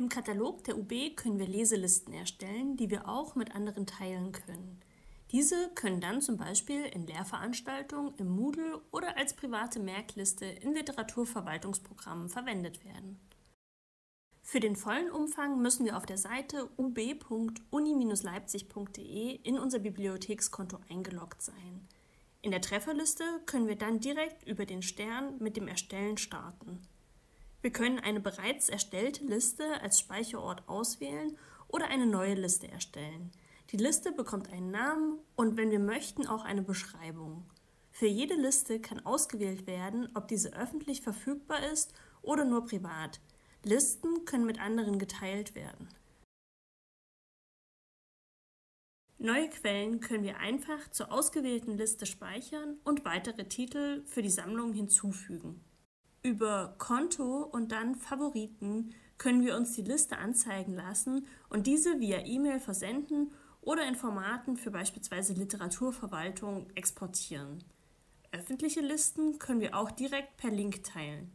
Im Katalog der UB können wir Leselisten erstellen, die wir auch mit anderen teilen können. Diese können dann zum Beispiel in Lehrveranstaltungen, im Moodle oder als private Merkliste in Literaturverwaltungsprogrammen verwendet werden. Für den vollen Umfang müssen wir auf der Seite ub.uni-leipzig.de in unser Bibliothekskonto eingeloggt sein. In der Trefferliste können wir dann direkt über den Stern mit dem Erstellen starten. Wir können eine bereits erstellte Liste als Speicherort auswählen oder eine neue Liste erstellen. Die Liste bekommt einen Namen und wenn wir möchten auch eine Beschreibung. Für jede Liste kann ausgewählt werden, ob diese öffentlich verfügbar ist oder nur privat. Listen können mit anderen geteilt werden. Neue Quellen können wir einfach zur ausgewählten Liste speichern und weitere Titel für die Sammlung hinzufügen. Über Konto und dann Favoriten können wir uns die Liste anzeigen lassen und diese via E-Mail versenden oder in Formaten für beispielsweise Literaturverwaltung exportieren. Öffentliche Listen können wir auch direkt per Link teilen.